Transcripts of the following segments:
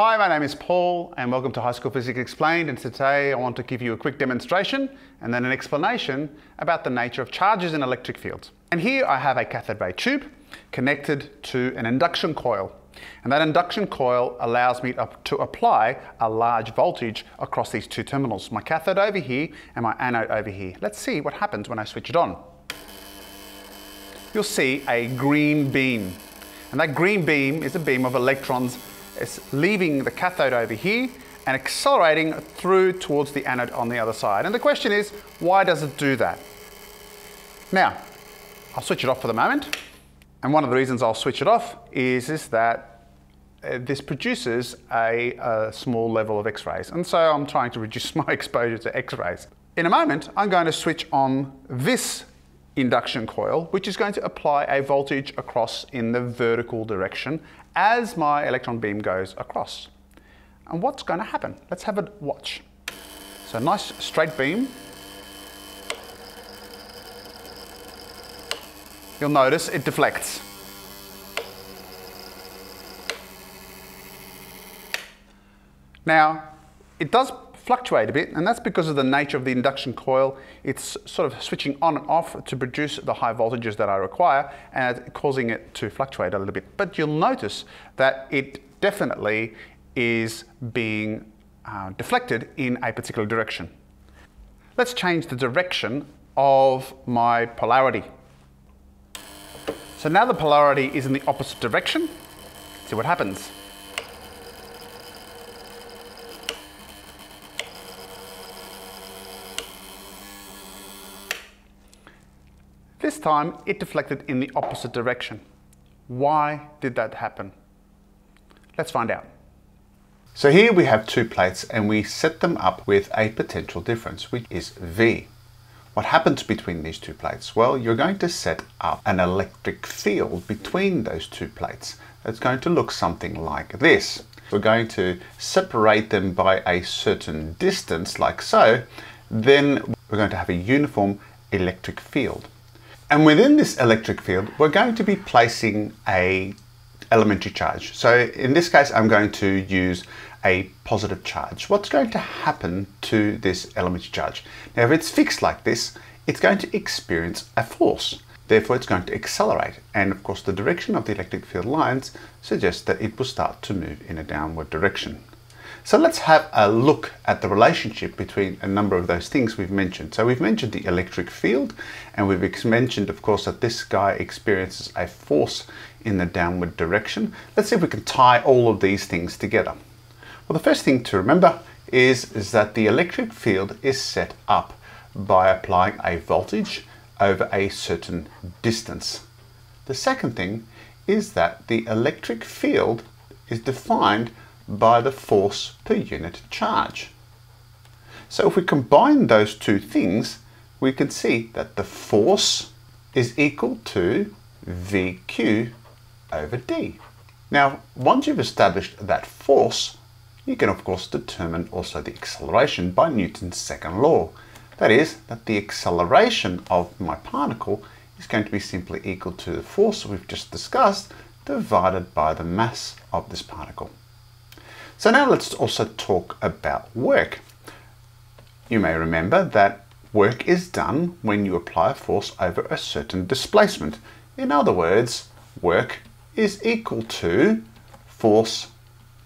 Hi, my name is Paul and welcome to High School Physics Explained and today I want to give you a quick demonstration and then an explanation about the nature of charges in electric fields. And here I have a cathode ray tube connected to an induction coil and that induction coil allows me to apply a large voltage across these two terminals, my cathode over here and my anode over here. Let's see what happens when I switch it on. You'll see a green beam and that green beam is a beam of electrons it's leaving the cathode over here and accelerating through towards the anode on the other side. And the question is, why does it do that? Now, I'll switch it off for the moment. And one of the reasons I'll switch it off is, is that uh, this produces a, a small level of X-rays. And so I'm trying to reduce my exposure to X-rays. In a moment, I'm going to switch on this induction coil, which is going to apply a voltage across in the vertical direction as my electron beam goes across. And what's going to happen? Let's have a watch. So nice straight beam. You'll notice it deflects. Now, it does fluctuate a bit, and that's because of the nature of the induction coil. It's sort of switching on and off to produce the high voltages that I require and causing it to fluctuate a little bit. But you'll notice that it definitely is being uh, deflected in a particular direction. Let's change the direction of my polarity. So now the polarity is in the opposite direction. See what happens. Time it deflected in the opposite direction. Why did that happen? Let's find out. So here we have two plates and we set them up with a potential difference, which is V. What happens between these two plates? Well, you're going to set up an electric field between those two plates. That's going to look something like this. We're going to separate them by a certain distance, like so. Then we're going to have a uniform electric field. And within this electric field, we're going to be placing a elementary charge. So in this case, I'm going to use a positive charge. What's going to happen to this elementary charge? Now, if it's fixed like this, it's going to experience a force. Therefore, it's going to accelerate. And of course, the direction of the electric field lines suggests that it will start to move in a downward direction. So let's have a look at the relationship between a number of those things we've mentioned. So we've mentioned the electric field and we've mentioned of course that this guy experiences a force in the downward direction. Let's see if we can tie all of these things together. Well the first thing to remember is, is that the electric field is set up by applying a voltage over a certain distance. The second thing is that the electric field is defined by the force per unit charge. So if we combine those two things, we can see that the force is equal to VQ over D. Now, once you've established that force, you can of course determine also the acceleration by Newton's second law. That is, that the acceleration of my particle is going to be simply equal to the force we've just discussed divided by the mass of this particle. So now let's also talk about work. You may remember that work is done when you apply a force over a certain displacement. In other words, work is equal to force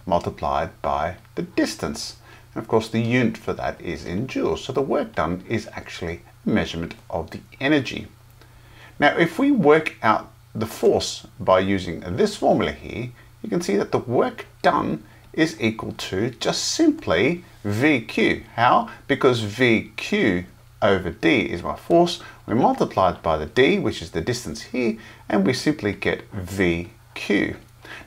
multiplied by the distance. And of course, the unit for that is in joules. So the work done is actually a measurement of the energy. Now, if we work out the force by using this formula here, you can see that the work done is equal to just simply VQ. How? Because VQ over D is my force. We multiply it by the D, which is the distance here, and we simply get VQ.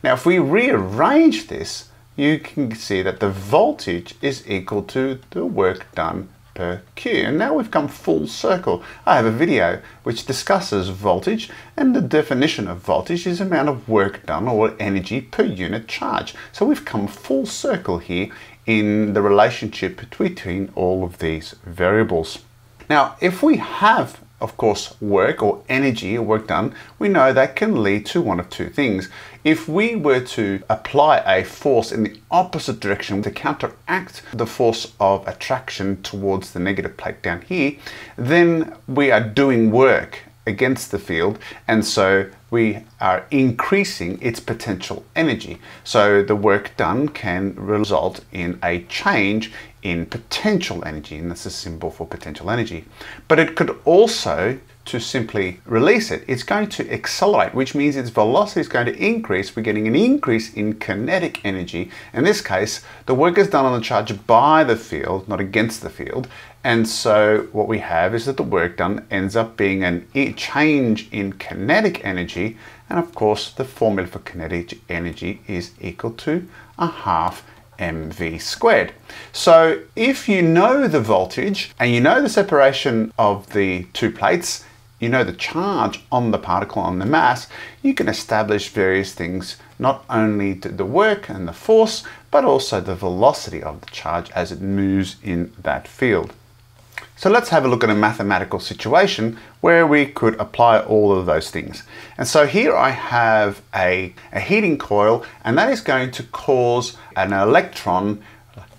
Now, if we rearrange this, you can see that the voltage is equal to the work done per Q. And now we've come full circle. I have a video which discusses voltage and the definition of voltage is amount of work done or energy per unit charge. So we've come full circle here in the relationship between all of these variables. Now, if we have of course, work or energy or work done, we know that can lead to one of two things. If we were to apply a force in the opposite direction to counteract the force of attraction towards the negative plate down here, then we are doing work against the field and so we are increasing its potential energy. So the work done can result in a change in potential energy and that's a symbol for potential energy. But it could also to simply release it, it's going to accelerate, which means its velocity is going to increase. We're getting an increase in kinetic energy. In this case, the work is done on the charge by the field, not against the field. And so what we have is that the work done ends up being a change in kinetic energy. And of course, the formula for kinetic energy is equal to a half mv squared. So if you know the voltage and you know the separation of the two plates, you know the charge on the particle, on the mass, you can establish various things, not only the work and the force, but also the velocity of the charge as it moves in that field. So let's have a look at a mathematical situation where we could apply all of those things. And so here I have a, a heating coil and that is going to cause an electron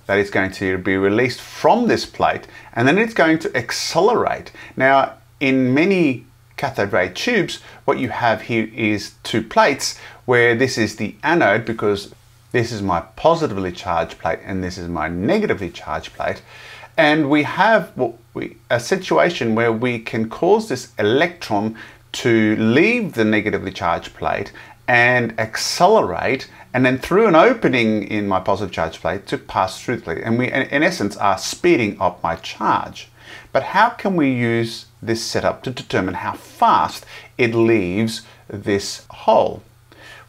that is going to be released from this plate and then it's going to accelerate. Now in many cathode ray tubes, what you have here is two plates where this is the anode because this is my positively charged plate and this is my negatively charged plate. And we have a situation where we can cause this electron to leave the negatively charged plate and accelerate and then through an opening in my positive charge plate to pass through the plate. And we, in essence, are speeding up my charge. But how can we use this setup to determine how fast it leaves this hole?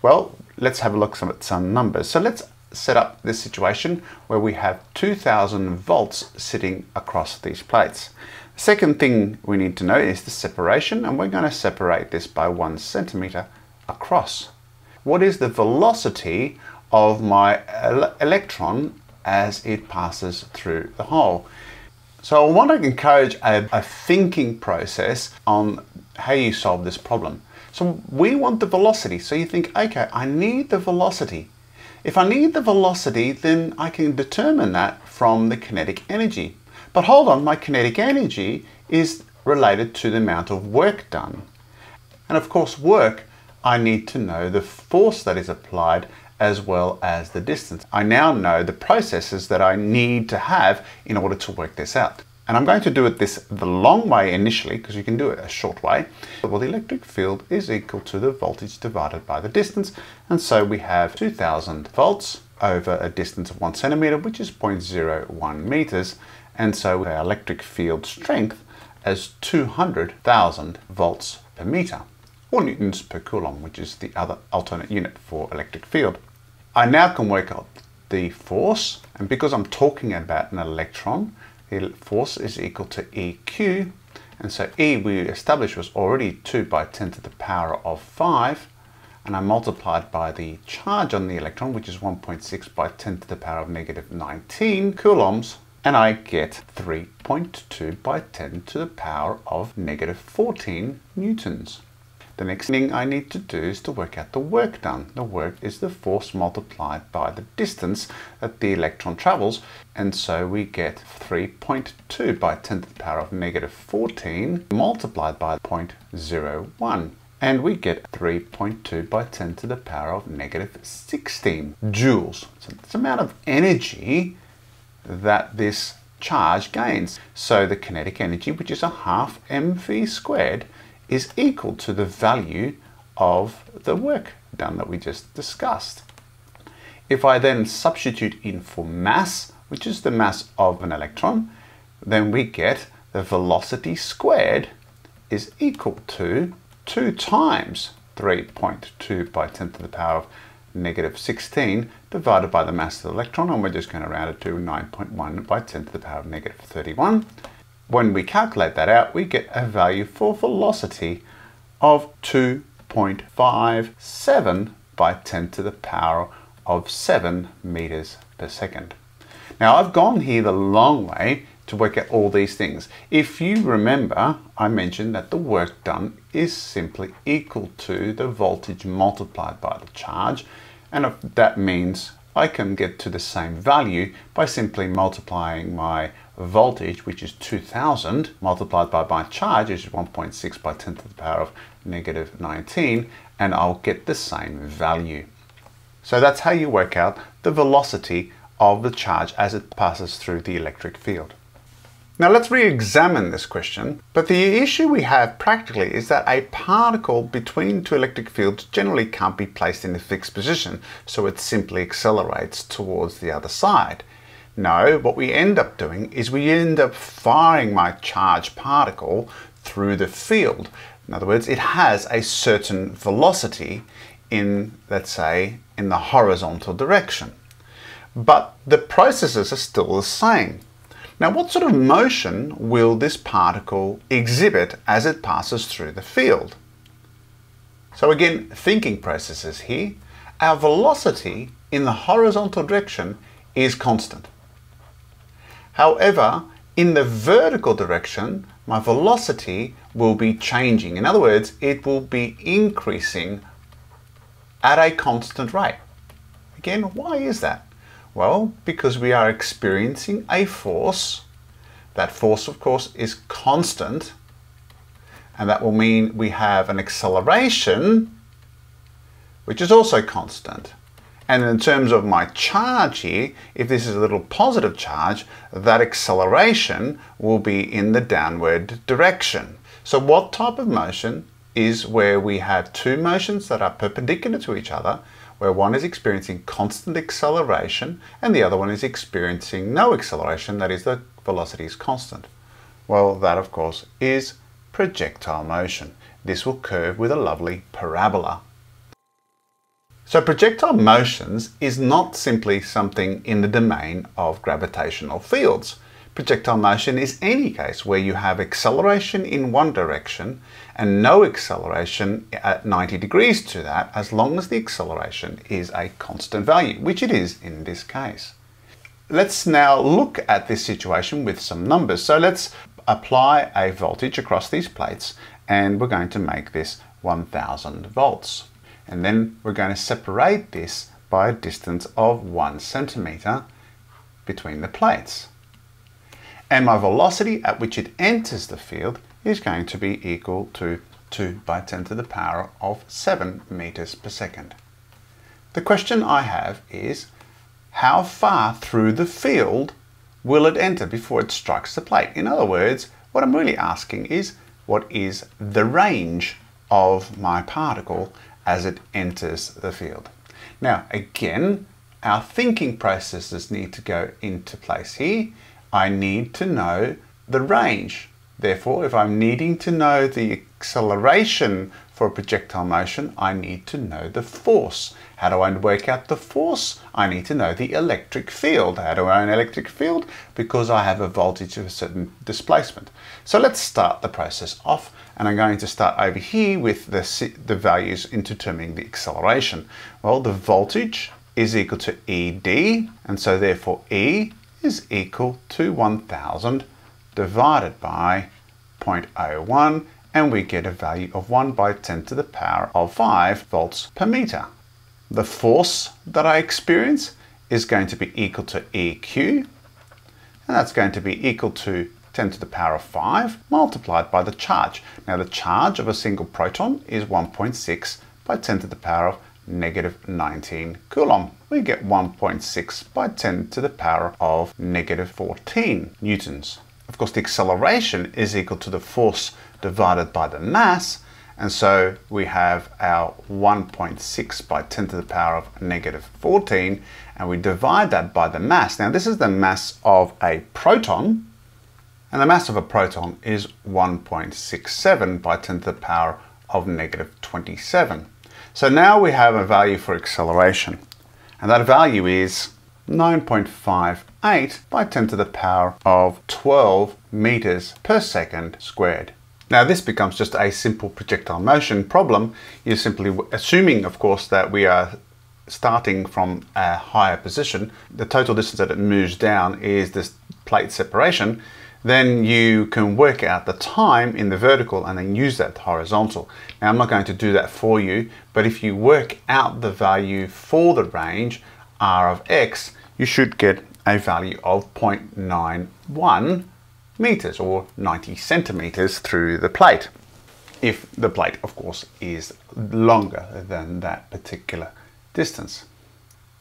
Well, let's have a look at some numbers. So let's set up this situation where we have 2000 volts sitting across these plates. The second thing we need to know is the separation and we're going to separate this by one centimeter across. What is the velocity of my electron as it passes through the hole? So I want to encourage a, a thinking process on how you solve this problem. So we want the velocity. So you think, okay, I need the velocity. If I need the velocity, then I can determine that from the kinetic energy. But hold on, my kinetic energy is related to the amount of work done. And of course, work, I need to know the force that is applied as well as the distance. I now know the processes that I need to have in order to work this out. And I'm going to do it this the long way initially because you can do it a short way. Well, the electric field is equal to the voltage divided by the distance. And so we have 2000 volts over a distance of one centimeter, which is 0.01 meters. And so our electric field strength as 200,000 volts per meter or newtons per coulomb, which is the other alternate unit for electric field. I now can work out the force, and because I'm talking about an electron, the force is equal to EQ, and so E we established was already 2 by 10 to the power of 5, and I multiplied by the charge on the electron, which is 1.6 by 10 to the power of negative 19 coulombs, and I get 3.2 by 10 to the power of negative 14 newtons. The next thing I need to do is to work out the work done. The work is the force multiplied by the distance that the electron travels. And so we get 3.2 by 10 to the power of negative 14 multiplied by 0.01 and we get 3.2 by 10 to the power of negative 16 joules. So that's the amount of energy that this charge gains. So the kinetic energy, which is a half mv squared, is equal to the value of the work done that we just discussed. If I then substitute in for mass, which is the mass of an electron, then we get the velocity squared is equal to 2 times 3.2 by 10 to the power of negative 16 divided by the mass of the electron, and we're just going to round it to 9.1 by 10 to the power of negative 31. When we calculate that out, we get a value for velocity of 2.57 by 10 to the power of 7 meters per second. Now I've gone here the long way to work out all these things. If you remember, I mentioned that the work done is simply equal to the voltage multiplied by the charge. And that means I can get to the same value by simply multiplying my voltage, which is 2000, multiplied by my charge, which is 1.6 by 10 to the power of negative 19, and I'll get the same value. So that's how you work out the velocity of the charge as it passes through the electric field. Now let's re-examine this question, but the issue we have practically is that a particle between two electric fields generally can't be placed in a fixed position, so it simply accelerates towards the other side. No, what we end up doing is we end up firing my charged particle through the field. In other words, it has a certain velocity in, let's say, in the horizontal direction. But the processes are still the same. Now, what sort of motion will this particle exhibit as it passes through the field? So again, thinking processes here. Our velocity in the horizontal direction is constant. However, in the vertical direction, my velocity will be changing. In other words, it will be increasing at a constant rate. Again, why is that? Well, because we are experiencing a force. That force, of course, is constant. And that will mean we have an acceleration, which is also constant. And in terms of my charge here, if this is a little positive charge, that acceleration will be in the downward direction. So what type of motion is where we have two motions that are perpendicular to each other where one is experiencing constant acceleration and the other one is experiencing no acceleration, that is the velocity is constant. Well, that of course is projectile motion. This will curve with a lovely parabola. So projectile motions is not simply something in the domain of gravitational fields. Projectile motion is any case where you have acceleration in one direction and no acceleration at 90 degrees to that as long as the acceleration is a constant value, which it is in this case. Let's now look at this situation with some numbers. So let's apply a voltage across these plates and we're going to make this 1000 volts. And then we're going to separate this by a distance of one centimeter between the plates and my velocity at which it enters the field is going to be equal to 2 by 10 to the power of 7 meters per second. The question I have is, how far through the field will it enter before it strikes the plate? In other words, what I'm really asking is, what is the range of my particle as it enters the field? Now, again, our thinking processes need to go into place here I need to know the range. Therefore, if I'm needing to know the acceleration for a projectile motion, I need to know the force. How do I work out the force? I need to know the electric field. How do I know an electric field? Because I have a voltage of a certain displacement. So let's start the process off and I'm going to start over here with the, the values in determining the acceleration. Well, the voltage is equal to ED and so therefore E is equal to 1000 divided by 0.01 and we get a value of 1 by 10 to the power of 5 volts per meter. The force that I experience is going to be equal to EQ and that's going to be equal to 10 to the power of 5 multiplied by the charge. Now the charge of a single proton is 1.6 by 10 to the power of negative 19 coulomb. We get 1.6 by 10 to the power of negative 14 newtons. Of course, the acceleration is equal to the force divided by the mass, and so we have our 1.6 by 10 to the power of negative 14, and we divide that by the mass. Now, this is the mass of a proton, and the mass of a proton is 1.67 by 10 to the power of negative 27. So now we have a value for acceleration, and that value is 9.58 by 10 to the power of 12 meters per second squared. Now this becomes just a simple projectile motion problem. You're simply assuming, of course, that we are starting from a higher position. The total distance that it moves down is this plate separation. then you can work out the time in the vertical and then use that horizontal. Now I'm not going to do that for you, but if you work out the value for the range r of x, you should get a value of 0.91 meters or 90 centimeters through the plate. If the plate, of course, is longer than that particular distance.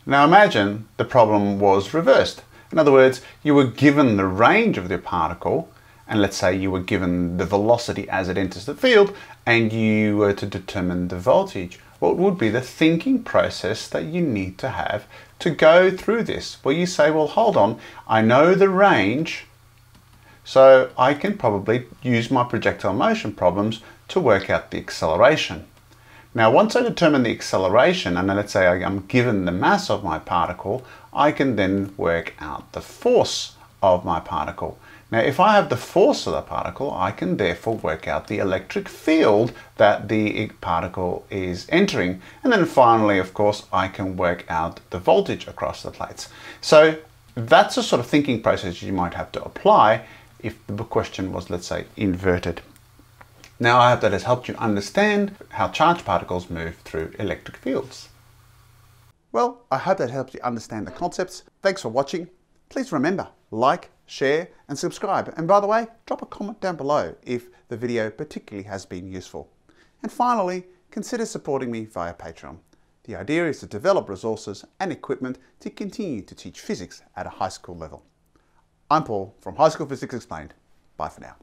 Now imagine the problem was reversed. In other words, you were given the range of the particle, and let's say you were given the velocity as it enters the field, and you were to determine the voltage. What would be the thinking process that you need to have to go through this? Where you say, well, hold on, I know the range, so I can probably use my projectile motion problems to work out the acceleration. Now, once I determine the acceleration, and let's say I'm given the mass of my particle, I can then work out the force of my particle. Now, if I have the force of the particle, I can therefore work out the electric field that the particle is entering. And then finally, of course, I can work out the voltage across the plates. So that's a sort of thinking process you might have to apply if the question was, let's say, inverted. Now I hope that has helped you understand how charged particles move through electric fields. Well, I hope that helps you understand the concepts. Thanks for watching. Please remember, like, share and subscribe. And by the way, drop a comment down below if the video particularly has been useful. And finally, consider supporting me via Patreon. The idea is to develop resources and equipment to continue to teach physics at a high school level. I'm Paul from High School Physics Explained. Bye for now.